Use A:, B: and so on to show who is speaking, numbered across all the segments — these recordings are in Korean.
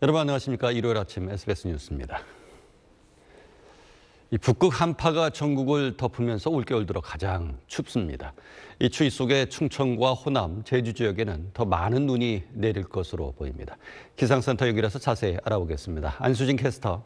A: 여러분 안녕하십니까? 일요일 아침 SBS 뉴스입니다. 이 북극 한파가 전국을 덮으면서 올겨울 들어 가장 춥습니다. 이 추위 속에 충청과 호남, 제주 지역에는 더 많은 눈이 내릴 것으로 보입니다. 기상센터 여기라서 자세히 알아보겠습니다. 안수진 캐스터.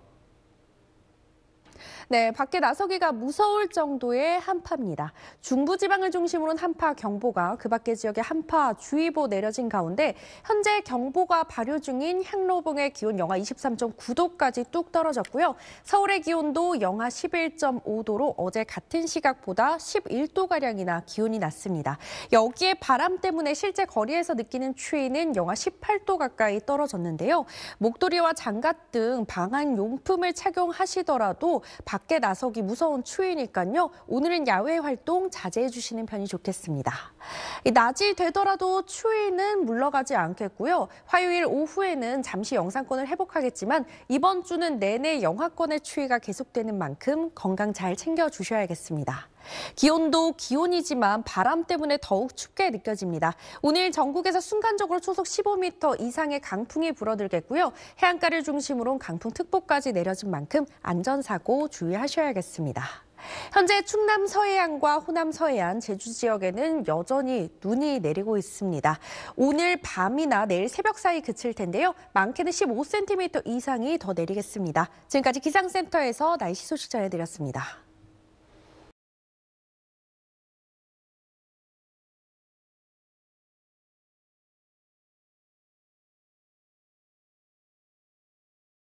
B: 네, 밖에 나서기가 무서울 정도의 한파입니다. 중부지방을 중심으로 한파 경보가 그 밖의 지역에 한파 주의보 내려진 가운데 현재 경보가 발효 중인 향로봉의 기온 영하 23.9도까지 뚝 떨어졌고요. 서울의 기온도 영하 11.5도로 어제 같은 시각보다 11도가량이나 기온이 낮습니다. 여기에 바람 때문에 실제 거리에서 느끼는 추위는 영하 18도 가까이 떨어졌는데요. 목도리와 장갑 등 방한 용품을 착용하시더라도 밖에 나서기 무서운 추위니까요. 오늘은 야외 활동 자제해 주시는 편이 좋겠습니다. 낮이 되더라도 추위는 물러가지 않겠고요. 화요일 오후에는 잠시 영상권을 회복하겠지만 이번 주는 내내 영하권의 추위가 계속되는 만큼 건강 잘 챙겨 주셔야겠습니다. 기온도 기온이지만 바람 때문에 더욱 춥게 느껴집니다. 오늘 전국에서 순간적으로 초속 15m 이상의 강풍이 불어들겠고요. 해안가를 중심으로 강풍특보까지 내려진 만큼 안전사고 주의하셔야겠습니다. 현재 충남 서해안과 호남 서해안, 제주 지역에는 여전히 눈이 내리고 있습니다. 오늘 밤이나 내일 새벽 사이 그칠 텐데요. 많게는 15cm 이상이 더 내리겠습니다. 지금까지 기상센터에서 날씨 소식 전해드렸습니다.